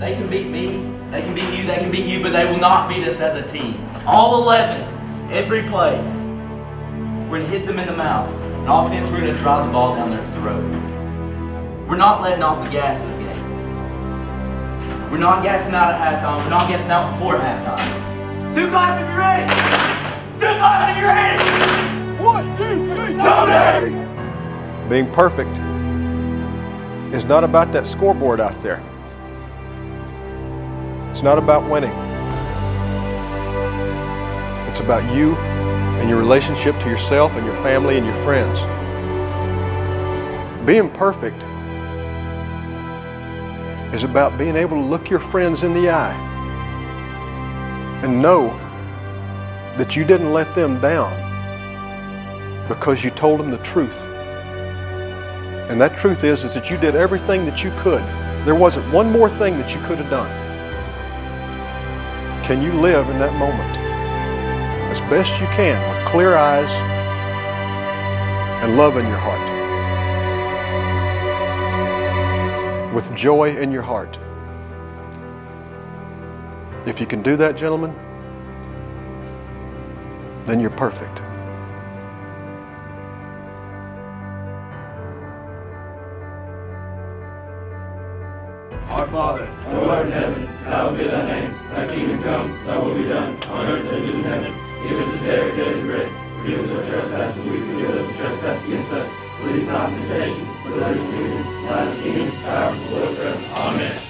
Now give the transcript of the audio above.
They can beat me, they can beat you, they can beat you, but they will not beat us as a team. All 11, every play. We're going to hit them in the mouth. In offense, we're going to drive the ball down their throat. We're not letting off the gas this game. We're not gassing out at halftime. We're not gassing out before halftime. Two claps if you're ready. Two claps if you're ready. One, two, three, No Being perfect is not about that scoreboard out there. It's not about winning. It's about you and your relationship to yourself and your family and your friends. Being perfect is about being able to look your friends in the eye and know that you didn't let them down because you told them the truth. And that truth is, is that you did everything that you could. There wasn't one more thing that you could have done. Can you live in that moment as best you can with clear eyes and love in your heart? With joy in your heart. If you can do that, gentlemen, then you're perfect. Our Father, who art in heaven, hallowed be thy name. Thy kingdom come, thy will be done, on earth as it is in heaven. Give us this day our daily bread. Forgive us our trespasses, we forgive those who trespass against us. Lead us not into temptation, but let us kingdom, thy kingdom, power, and glory forever. Amen.